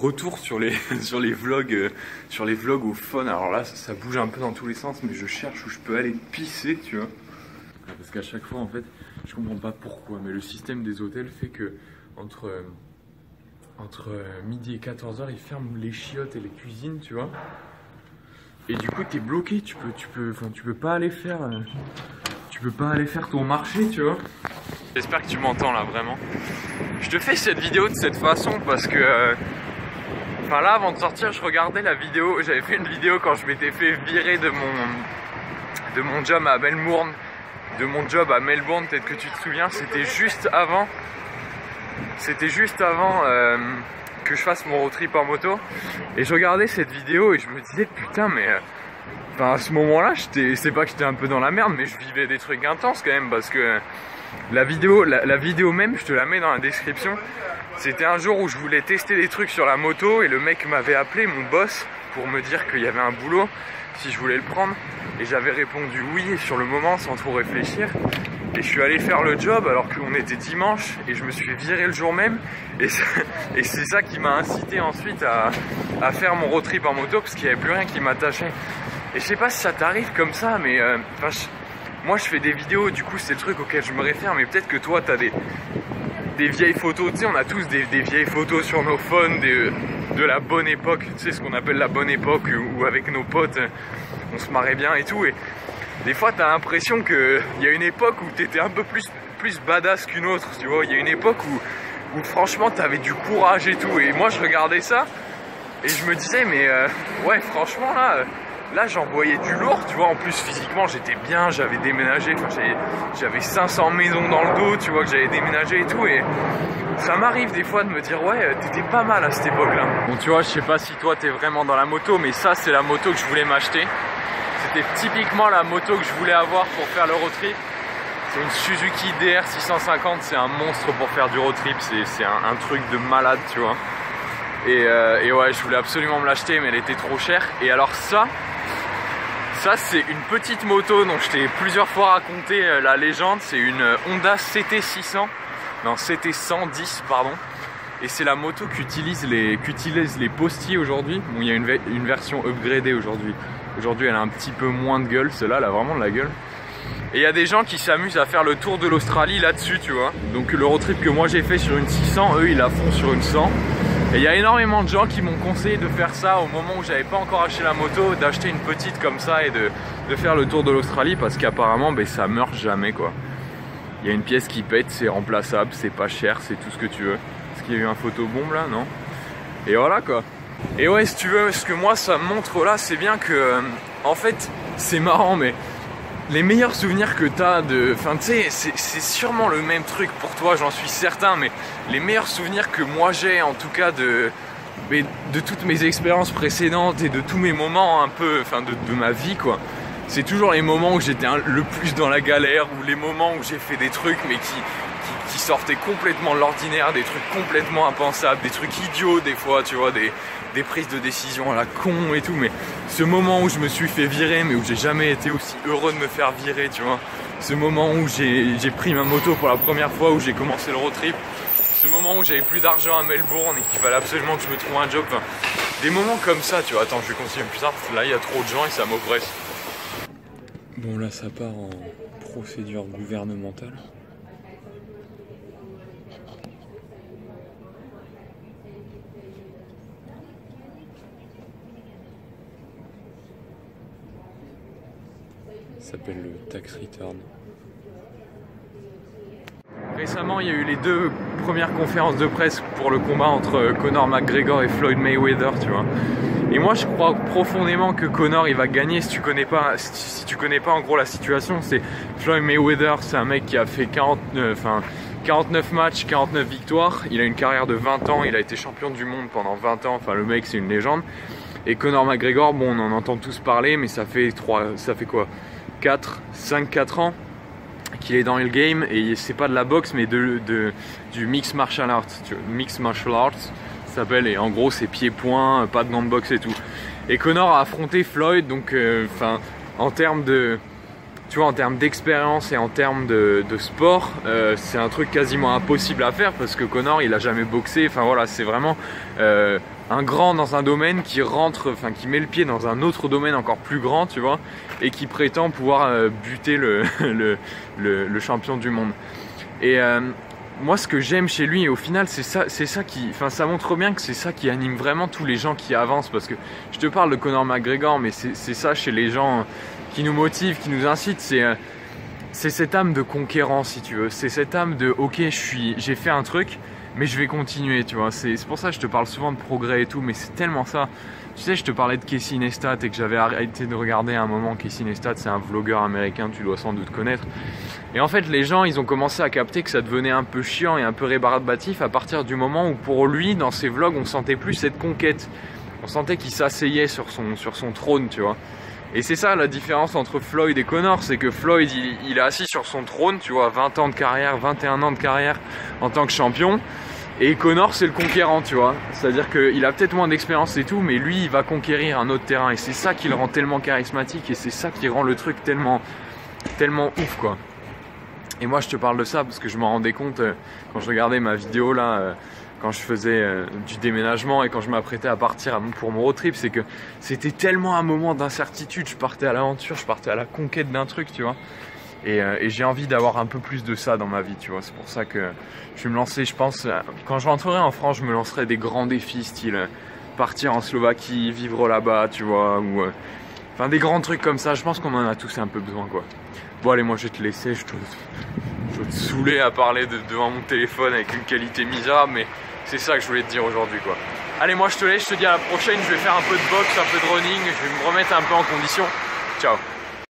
retour sur les, sur les vlogs euh, sur les vlogs au fun. Alors là, ça, bouge un peu dans tous les sens, mais je cherche où je peux aller pisser, tu vois. Parce qu'à chaque fois, en fait, je comprends pas pourquoi, mais le système des hôtels fait que entre, euh, entre midi et 14h, ils ferment les chiottes et les cuisines, tu vois. Et du coup, t'es bloqué, tu peux, tu peux, enfin, tu peux pas aller faire, tu peux pas aller faire ton marché, tu vois. J'espère que tu m'entends là, vraiment. Je te fais cette vidéo de cette façon parce que... Euh, enfin là, avant de sortir, je regardais la vidéo. J'avais fait une vidéo quand je m'étais fait virer de mon, de mon job à Melbourne. De mon job à Melbourne, peut-être que tu te souviens. C'était juste avant... C'était juste avant... Euh, que je fasse mon road trip en moto et je regardais cette vidéo et je me disais putain mais euh, enfin à ce moment là c'est pas que j'étais un peu dans la merde mais je vivais des trucs intenses quand même parce que la vidéo, la, vidéo même, je te la mets dans la description. C'était un jour où je voulais tester des trucs sur la moto et le mec m'avait appelé, mon boss, pour me dire qu'il y avait un boulot, si je voulais le prendre. Et j'avais répondu oui sur le moment sans trop réfléchir. Et je suis allé faire le job alors qu'on était dimanche et je me suis viré le jour même. Et c'est ça qui m'a incité ensuite à, faire mon road trip en moto parce qu'il n'y avait plus rien qui m'attachait. Et je sais pas si ça t'arrive comme ça, mais euh, moi je fais des vidéos, du coup c'est le truc auquel je me réfère, mais peut-être que toi t'as des, des vieilles photos, tu sais on a tous des, vieilles photos sur nos phones de la bonne époque, tu sais ce qu'on appelle la bonne époque, où avec nos potes on se marrait bien et tout, et des fois t'as l'impression qu'il y a une époque où t'étais un peu plus, badass qu'une autre, tu vois, il y a une époque où, où franchement t'avais du courage et tout, et moi je regardais ça, et je me disais mais euh, ouais franchement là Là, j'envoyais du lourd, tu vois. En plus, physiquement, j'étais bien, j'avais déménagé. J'avais 500 maisons dans le dos, tu vois, que j'avais déménagé et tout. Et ça m'arrive des fois de me dire, ouais, t'étais pas mal à cette époque-là. Bon, tu vois, je sais pas si toi, t'es vraiment dans la moto, mais ça, c'est la moto que je voulais m'acheter. C'était typiquement la moto que je voulais avoir pour faire le road trip. C'est une Suzuki DR 650, c'est un monstre pour faire du road trip, c'est un, truc de malade, tu vois. Et, euh, et, ouais, je voulais absolument me l'acheter, mais elle était trop chère. Et alors ça, ça c'est une petite moto dont je t'ai plusieurs fois raconté euh, la légende. C'est une euh, Honda CT600, non CT110 pardon. Et c'est la moto qu'utilisent les, les postiers aujourd'hui. Bon il y a une, une version upgradée aujourd'hui. Aujourd'hui elle a un petit peu moins de gueule, celle-là elle a vraiment de la gueule. Et il y a des gens qui s'amusent à faire le tour de l'Australie là-dessus tu vois. Donc le road trip que moi j'ai fait sur une 600, eux ils la font sur une 100. Et il y a énormément de gens qui m'ont conseillé de faire ça au moment où j'avais pas encore acheté la moto, d'acheter une petite comme ça et de, faire le tour de l'Australie parce qu'apparemment ben, ça meurt jamais quoi. Il y a une pièce qui pète, c'est remplaçable, c'est pas cher, c'est tout ce que tu veux. Est-ce qu'il y a eu un photobombe là? Non? Et voilà quoi. Et ouais, si tu veux, ce que moi ça me montre là, c'est bien que, euh, en fait, c'est marrant, mais les meilleurs souvenirs que t'as de... Enfin tu sais, c'est sûrement le même truc pour toi, j'en suis certain, mais les meilleurs souvenirs que moi j'ai en tout cas de... de toutes mes expériences précédentes et de tous mes moments un peu, enfin de, ma vie quoi. C'est toujours les moments où j'étais le plus dans la galère, ou les moments où j'ai fait des trucs mais qui sortaient complètement de l'ordinaire, des trucs complètement impensables, des trucs idiots des fois, tu vois, des, des prises de décision à la con et tout, mais ce moment où je me suis fait virer, mais où j'ai jamais été aussi heureux de me faire virer, tu vois, ce moment où j'ai pris ma moto pour la première fois, où j'ai commencé le road trip, ce moment où j'avais plus d'argent à Melbourne et qu'il fallait absolument que je me trouve un job, des moments comme ça, tu vois, attends, je vais continuer plus tard, là il y a trop de gens et ça m'oppresse. Bon là ça part en procédure gouvernementale. S'appelle le tax return. Récemment, il y a eu les deux premières conférences de presse pour le combat entre Conor McGregor et Floyd Mayweather, tu vois. Et moi, je crois profondément que Conor, il va gagner si tu connais pas, si tu connais pas en gros la situation. C'est Floyd Mayweather, c'est un mec qui a fait 40, euh, enfin, 49 matchs, 49 victoires. Il a une carrière de 20 ans, il a été champion du monde pendant 20 ans. Enfin, le mec, c'est une légende. Et Conor McGregor, bon, on en entend tous parler, mais ça fait trois, ça fait quoi? 4, 5, 4 ans qu'il est dans le game et c'est pas de la boxe mais du mix martial arts. Mix martial arts s'appelle et en gros c'est pieds-points, pas de gants de boxe et tout. Et Connor a affronté Floyd donc euh, en termes de tu vois en termes d'expérience et en termes de, sport euh, c'est un truc quasiment impossible à faire parce que Connor il a jamais boxé enfin voilà c'est vraiment euh, un grand dans un domaine qui rentre, enfin qui met le pied dans un autre domaine encore plus grand, tu vois, et qui prétend pouvoir euh, buter le, champion du monde. Et euh, moi, ce que j'aime chez lui, au final, c'est ça, c'est ça qui, enfin, ça montre bien que c'est ça qui anime vraiment tous les gens qui avancent, parce que je te parle de Conor McGregor, mais c'est ça chez les gens qui nous motivent, qui nous incitent, c'est euh, c'est cette âme de conquérant, si tu veux. C'est cette âme de, ok, je suis, j'ai fait un truc, mais je vais continuer, tu vois. C'est pour ça que je te parle souvent de progrès et tout, mais c'est tellement ça. Tu sais, je te parlais de Casey Neistat et que j'avais arrêté de regarder à un moment. Casey Neistat, c'est un vlogueur américain, tu dois sans doute connaître. Et en fait, les gens, ils ont commencé à capter que ça devenait un peu chiant et un peu rébarbatif à partir du moment où, pour lui, dans ses vlogs, on sentait plus cette conquête. On sentait qu'il s'asseyait sur son, sur son trône, tu vois. Et c'est ça la différence entre Floyd et Connor, c'est que Floyd il, est assis sur son trône, tu vois, 20 ans de carrière, 21 ans de carrière en tant que champion. Et Connor c'est le conquérant, tu vois. C'est-à-dire qu'il a peut-être moins d'expérience et tout, mais lui il va conquérir un autre terrain. Et c'est ça qui le rend tellement charismatique et c'est ça qui rend le truc tellement, tellement ouf quoi. Et moi je te parle de ça parce que je m'en rendais compte euh, quand je regardais ma vidéo là. Euh, quand je faisais euh, du déménagement et quand je m'apprêtais à partir pour mon road trip, c'est que c'était tellement un moment d'incertitude. Je partais à l'aventure, je partais à la conquête d'un truc, tu vois. Euh, et, j'ai envie d'avoir un peu plus de ça dans ma vie, tu vois. C'est pour ça que je vais me lancer, je pense, euh, quand je rentrerai en France, je me lancerai des grands défis, style partir en Slovaquie, vivre là-bas, tu vois, enfin des grands trucs comme ça. Je pense qu'on en a tous un peu besoin, quoi. Bon, allez, moi je vais te laisser. Je te, je vais te saouler à parler devant mon téléphone avec une qualité misérable, mais c'est ça que je voulais te dire aujourd'hui quoi. Allez moi je te laisse, je te dis à la prochaine, je vais faire un peu de boxe, un peu de running, je vais me remettre un peu en condition. Ciao